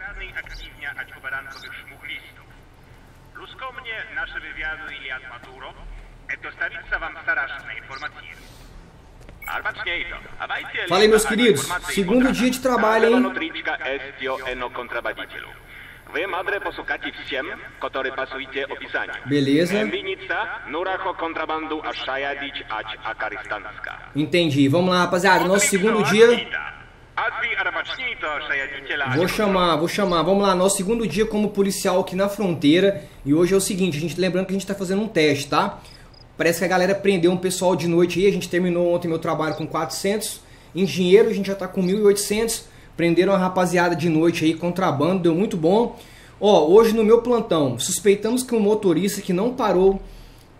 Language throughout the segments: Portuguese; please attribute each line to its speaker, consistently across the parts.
Speaker 1: karnej akademia nasze wywiady wam
Speaker 2: informacje. Falei, meus queridos. Segundo dia de trabalho, hein? Beleza. Entendi. Vamos lá, rapaziada. Nosso segundo dia. Vou chamar, vou chamar. Vamos lá, nosso segundo dia como policial aqui na fronteira. E hoje é o seguinte, a gente lembrando que a gente tá fazendo um teste, tá? Parece que a galera prendeu um pessoal de noite aí. A gente terminou ontem meu trabalho com 400. Em dinheiro a gente já tá com 1.800. Prenderam a rapaziada de noite aí, contrabando, deu muito bom. Ó, hoje no meu plantão, suspeitamos que um motorista que não parou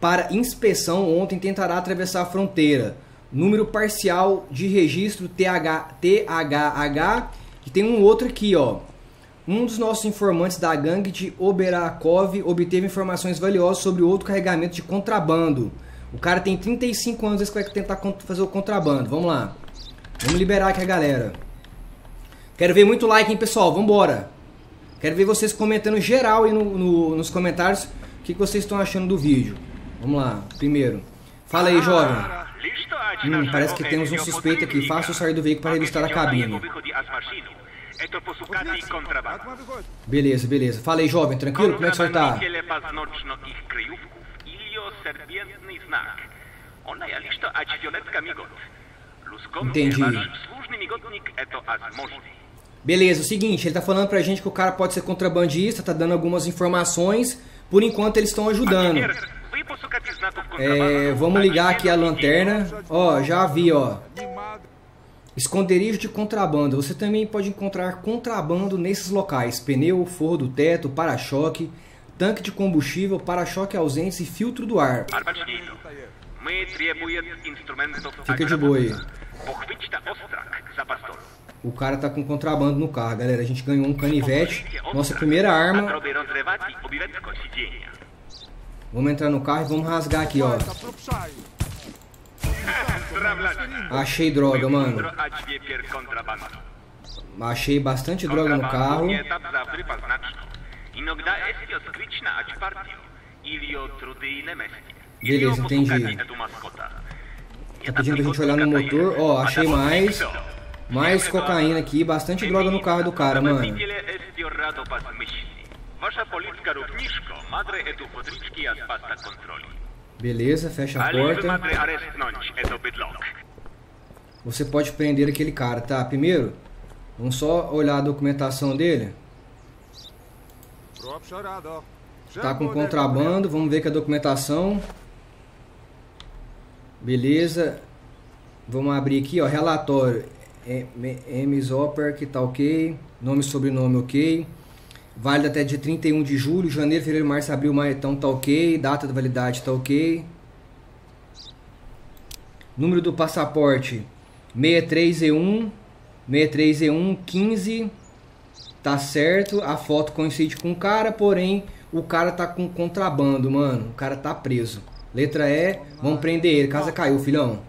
Speaker 2: para inspeção ontem tentará atravessar a fronteira. Número parcial de registro TH, THH. E tem um outro aqui, ó. Um dos nossos informantes da gangue de Oberakov obteve informações valiosas sobre outro carregamento de contrabando. O cara tem 35 anos, esse vai tentar fazer o contrabando. Vamos lá. Vamos liberar aqui a galera. Quero ver muito like, hein, pessoal? Vambora! Quero ver vocês comentando geral aí no, no, nos comentários o que, que vocês estão achando do vídeo. Vamos lá, primeiro. Fala aí, jovem. Hum, parece que temos um suspeito aqui. Faça o sair do veículo para revistar a cabine. Beleza, beleza. Fala aí, jovem. Tranquilo? Como é que o senhor tá? Entendi. Beleza, o seguinte, ele tá falando pra gente que o cara pode ser contrabandista, tá dando algumas informações. Por enquanto eles estão ajudando. É, vamos ligar aqui a lanterna. Ó, já vi, ó. Esconderijo de contrabando. Você também pode encontrar contrabando nesses locais: pneu, forro do teto, para-choque, tanque de combustível, para-choque ausentes e filtro do ar. Fica de boa aí. O cara tá com contrabando no carro, galera. A gente ganhou um canivete, nossa primeira arma. Vamos entrar no carro e vamos rasgar aqui, ó. Achei droga, mano. Achei bastante droga no carro. Beleza, entendi. Tá pedindo pra gente olhar no motor. Ó, achei mais. Mais cocaína aqui, bastante droga no carro do cara, mano. Beleza, fecha a porta. Você pode prender aquele cara, tá? Primeiro, vamos só olhar a documentação dele. Tá com contrabando, vamos ver que a documentação. Beleza. Vamos abrir aqui, ó, relatório. Hopper, que tá ok. Nome e sobrenome ok. Válido até dia 31 de julho, janeiro, fevereiro, março, abril, maio, então tá ok. Data de validade tá ok. Número do passaporte 63E1 63E1 15 Tá certo, a foto coincide com o cara, porém o cara tá com contrabando, mano. O cara tá preso. Letra E, vamos prender ele. Casa caiu, filhão.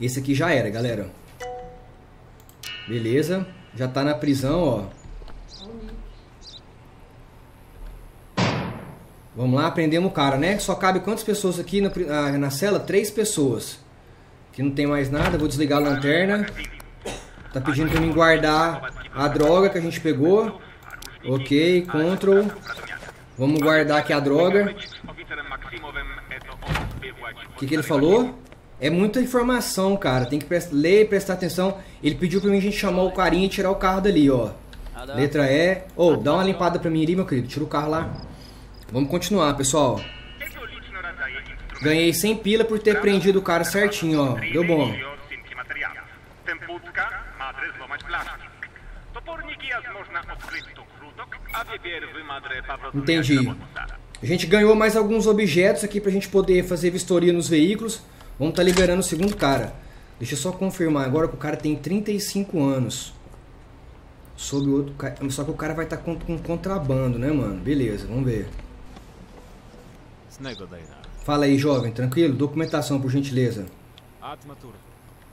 Speaker 2: Esse aqui já era, galera. Beleza. Já tá na prisão, ó. Vamos lá, prendemos o cara, né? Só cabe quantas pessoas aqui na, ah, na cela? Três pessoas. Aqui não tem mais nada, vou desligar a lanterna. Tá pedindo pra mim guardar a droga que a gente pegou. Ok, control. Vamos guardar aqui a droga. O que, que ele falou? É muita informação, cara. Tem que ler e prestar atenção. Ele pediu pra mim a gente chamar o carinha e tirar o carro dali, ó. Letra E. Ô, oh, dá uma limpada pra mim ali, meu querido. Tira o carro lá. Vamos continuar, pessoal. Ganhei 100 pila por ter prendido o cara certinho, ó. Deu bom. Entendi. A gente ganhou mais alguns objetos aqui pra gente poder fazer vistoria nos veículos. Vamos estar tá liberando o segundo cara. Deixa eu só confirmar agora que o cara tem 35 anos. Sobre o outro cara. Só que o cara vai estar tá com, com contrabando, né, mano? Beleza, vamos ver. Fala aí, jovem, tranquilo? Documentação, por gentileza.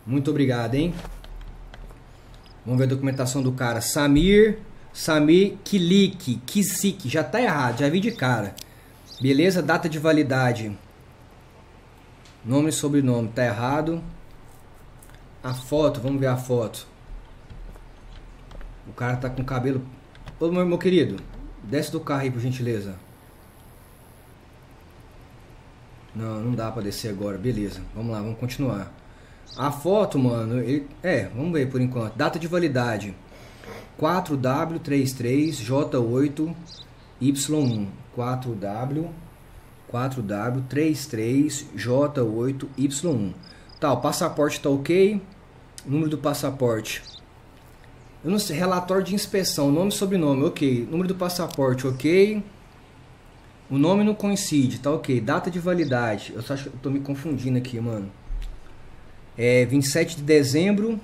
Speaker 2: Muito obrigado, hein? Vamos ver a documentação do cara. Samir, Samir Kilik, Kisik. Já tá errado, já vi de cara. Beleza, data de validade. Nome e sobrenome, tá errado. A foto, vamos ver a foto. O cara tá com cabelo. Ô meu, meu querido, desce do carro aí por gentileza. Não, não dá pra descer agora, beleza. Vamos lá, vamos continuar. A foto, mano, ele, é, vamos ver por enquanto. Data de validade: 4W33J8Y1. 4W 4W33J8Y1. Tá, o passaporte tá ok. Número do passaporte. Eu não sei, relatório de inspeção, nome e sobrenome, ok. Número do passaporte, ok. O nome não coincide, tá ok. Data de validade. Eu só acho eu tô me confundindo aqui, mano. É 27 de dezembro.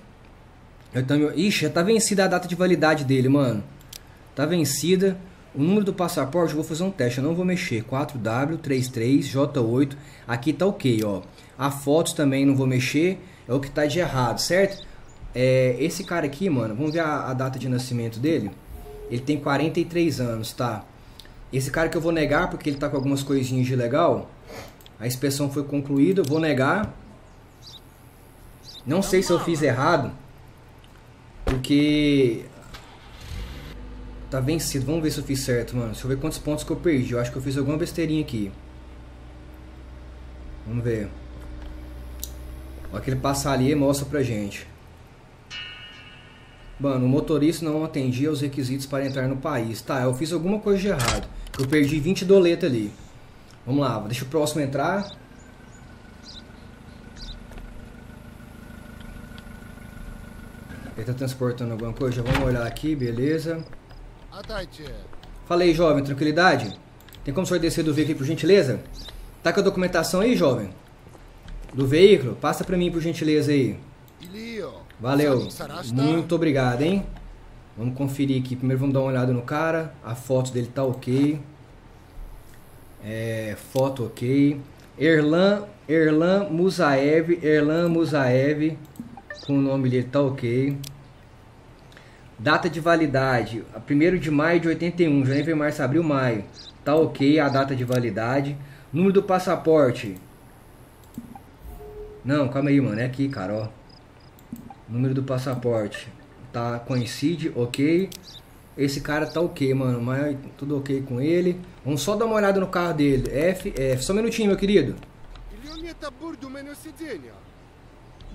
Speaker 2: Eu tô, ixi, já tá vencida a data de validade dele, mano. Tá vencida. O número do passaporte, eu vou fazer um teste, eu não vou mexer. 4W33J8. Aqui tá ok, ó. A foto também não vou mexer. É o que tá de errado, certo? É, esse cara aqui, mano, vamos ver a, a, data de nascimento dele. Ele tem 43 anos, tá? Esse cara que eu vou negar porque ele tá com algumas coisinhas de legal. A inspeção foi concluída, eu vou negar. Não sei se eu fiz errado. Porque Tá vencido. Vamos ver se eu fiz certo, mano. Deixa eu ver quantos pontos que eu perdi. Eu acho que eu fiz alguma besteirinha aqui. Vamos ver. Aquele passar ali mostra pra gente. Mano, o motorista não atendia os requisitos para entrar no país. Tá, eu fiz alguma coisa de errado. Eu perdi 20 doletas ali. Vamos lá, deixa o próximo entrar. Ele tá transportando alguma coisa? Vamos olhar aqui, beleza. Falei, jovem, tranquilidade? Tem como o senhor descer do veículo por gentileza? Tá com a documentação aí, jovem? Do veículo? Passa pra mim por gentileza aí. Valeu. Muito obrigado, hein? Vamos conferir aqui. Primeiro vamos dar uma olhada no cara. A foto dele tá ok. É, foto ok. Erlan, Erlan Musaev, Erlan Musaev, com o nome dele tá ok. Data de validade, 1 de maio de 81, janeiro, março, abril, maio. Tá ok a data de validade. Número do passaporte. Não, calma aí, mano. É aqui, cara, ó. Número do passaporte. Tá, coincide, ok. Esse cara tá ok, mano. Mas tudo ok com ele. Vamos só dar uma olhada no carro dele. F, F. Só um minutinho, meu querido.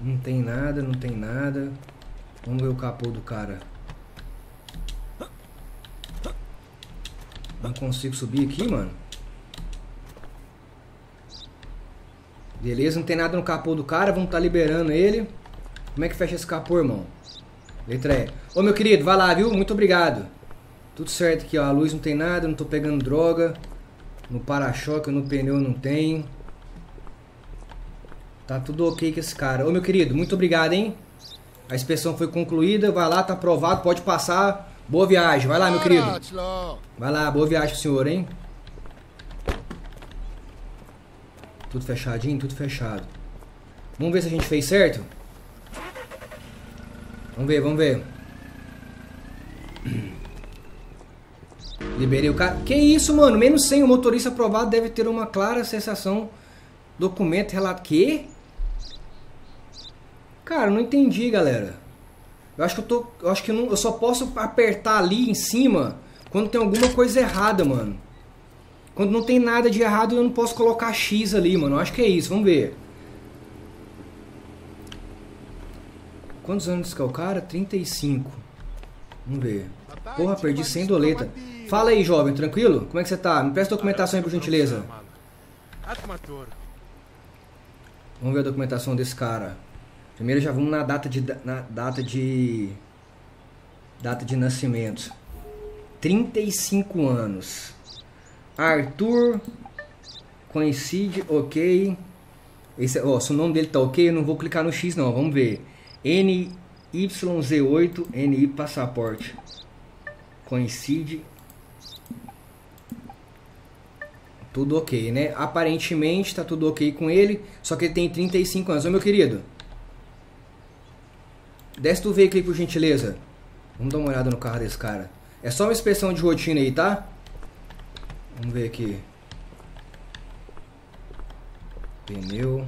Speaker 2: Não tem nada, não tem nada. Vamos ver o capô do cara. Não consigo subir aqui, mano. Beleza, não tem nada no capô do cara. Vamos estar tá liberando ele. Como é que fecha esse capô, irmão? Letra E. Ô, meu querido, vai lá, viu? Muito obrigado. Tudo certo aqui, ó. A luz não tem nada, não tô pegando droga. No para-choque, no pneu não tem. Tá tudo ok com esse cara. Ô, meu querido, muito obrigado, hein? A inspeção foi concluída. Vai lá, tá aprovado. Pode passar. Boa viagem. Vai lá, meu querido. Vai lá, boa viagem pro senhor, hein? Tudo fechadinho, tudo fechado. Vamos ver se a gente fez certo? Vamos ver, vamos ver. Liberei o cara. Que isso, mano? Menos 100. O motorista aprovado deve ter uma clara sensação. Documento, relato. Que? Cara, não entendi, galera. Eu acho que eu tô. Eu acho que eu, não, eu só posso apertar ali em cima quando tem alguma coisa errada, mano. Quando não tem nada de errado, eu não posso colocar X ali, mano. Eu acho que é isso. Vamos ver. Quantos anos que é o cara? 35. Vamos ver. Porra, perdi 100 doleta. Fala aí, jovem, tranquilo? Como é que você tá? Me presta documentação aí, por gentileza. Vamos ver a documentação desse cara. Primeiro já vamos na data de na data de data de nascimento. 35 anos. Arthur coincide, OK. Esse, ó, se o nome dele tá OK, eu não vou clicar no X não, vamos ver. NYZ8 NI passaporte. Coincide. Tudo ok, né? Aparentemente tá tudo ok com ele, só que ele tem 35 anos. Ô meu querido, Desce do veículo aí, por gentileza. Vamos dar uma olhada no carro desse cara. É só uma inspeção de rotina aí, tá? Vamos ver aqui. Pneu.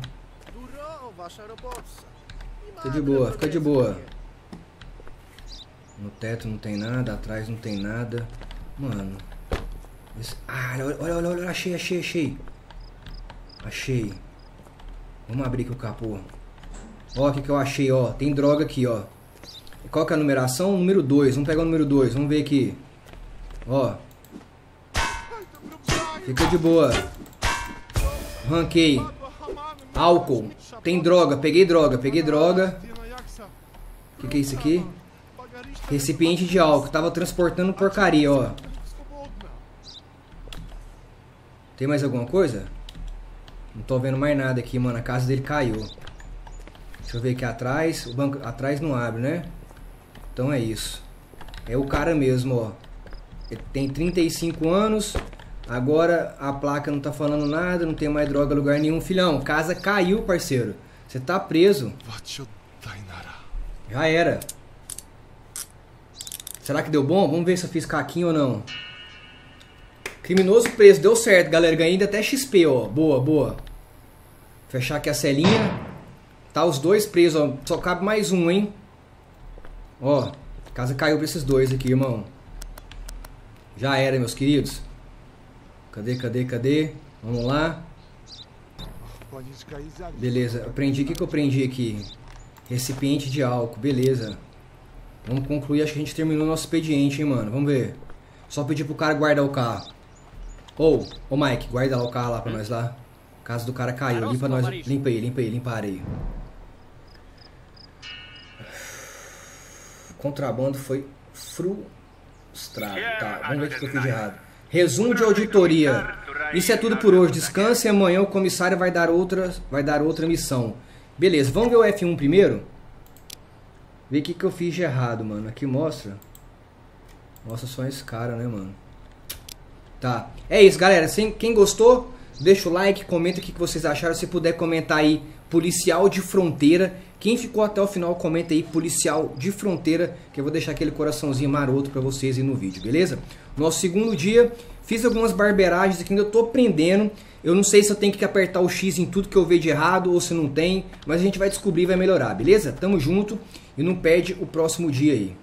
Speaker 2: Fica de boa, fica de boa. No teto não tem nada, atrás não tem nada. Mano. Esse... Ah, olha, olha, olha, olha, achei, achei, achei. Achei. Vamos abrir aqui o capô. Ó, o que, que eu achei, ó. Tem droga aqui, ó. Qual que é a numeração? Número 2. Vamos pegar o número 2. Vamos ver aqui. Ó. Fica de boa. Ranquei. Álcool. Tem droga. Peguei droga. Peguei droga. O que, que é isso aqui? Recipiente de álcool. Tava transportando porcaria, ó. Tem mais alguma coisa? Não tô vendo mais nada aqui, mano. A casa dele caiu. Deixa eu ver aqui atrás. O banco atrás não abre, né? Então é isso. É o cara mesmo, ó. Ele tem 35 anos. Agora a placa não tá falando nada, não tem mais droga em lugar nenhum. Filhão, casa caiu, parceiro. Você tá preso. Já era. Será que deu bom? Vamos ver se eu fiz caquinho ou não. Criminoso preso, deu certo, galera. Ganhei ainda até XP, ó. Boa, boa. Fechar aqui a celinha. Tá os dois presos, ó. Só cabe mais um, hein? Ó, a casa caiu pra esses dois aqui, irmão. Já era, meus queridos. Cadê, cadê, cadê? Vamos lá. Beleza, aprendi. O que, que eu aprendi aqui? Recipiente de álcool, beleza. Vamos concluir, acho que a gente terminou nosso expediente, hein, mano. Vamos ver. Só pedir pro cara guardar o carro. Ou, ô Mike, guarda lá o carro lá pra nós lá. Caso do cara caiu, limpa nós. Limpa aí, limpa aí, limpa a areia. Contrabando foi frustrado. Tá, vamos ver o que eu fiz de errado. Resumo de auditoria. Isso é tudo por hoje. Descanse e amanhã o comissário vai dar outra, vai dar outra missão. Beleza, vamos ver o F1 primeiro? Ver o que, que eu fiz de errado, mano. Aqui mostra. Mostra só esse cara, né, mano? Tá. É isso, galera. Quem gostou, deixa o like, comenta o que vocês acharam. Se puder comentar aí, policial de fronteira. Quem ficou até o final, comenta aí, policial de fronteira, que eu vou deixar aquele coraçãozinho maroto pra vocês aí no vídeo, beleza? Nosso segundo dia, fiz algumas barbeiragens aqui, ainda tô aprendendo. Eu não sei se eu tenho que apertar o X em tudo que eu vejo de errado ou se não tem, mas a gente vai descobrir e vai melhorar, beleza? Tamo junto e não perde o próximo dia aí.